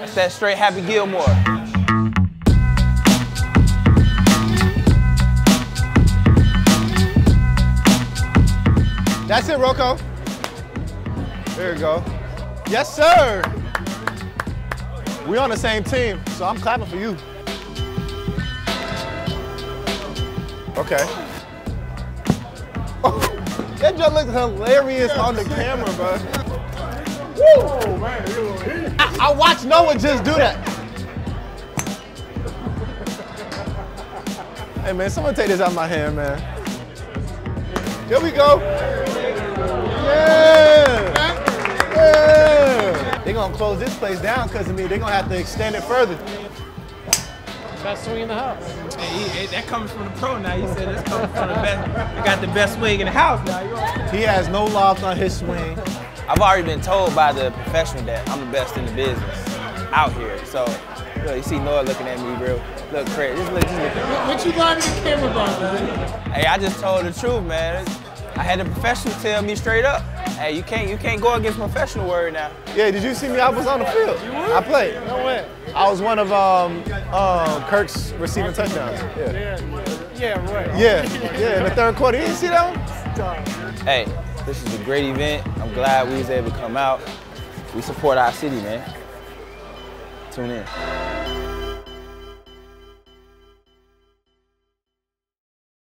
That's that straight Happy Gilmore. That's it, Rocco. There you go. Yes, sir. We're on the same team, so I'm clapping for you. Okay. Oh, that just looks hilarious on the camera, bro. Woo! I, I watched Noah just do that. Hey man, someone take this out of my hand, man. Here we go. Yeah. Yeah. They're gonna close this place down because of me. They're gonna have to extend it further. Best swing in the house. Hey, he- hey, that comes from the pro now. You said that's coming from the best. I got the best swing in the house now. You all right? He has no loft on his swing. I've already been told by the professional that I'm the best in the business out here. So, look, you see Noah looking at me, bro. Look, Craig, just look, just look What you lying to the camera about, man? Hey, I just told the truth, man. I had the professional tell me straight up. Hey, you can't, you can't go against professional word now. Yeah, did you see me? I was on the field. I played. No way. I was one of um, um, Kirk's receiving touchdowns. Yeah. Yeah, yeah, right. Yeah, yeah, in the third quarter. You didn't see that one? Hey, this is a great event. I'm glad we was able to come out. We support our city, man. Tune in.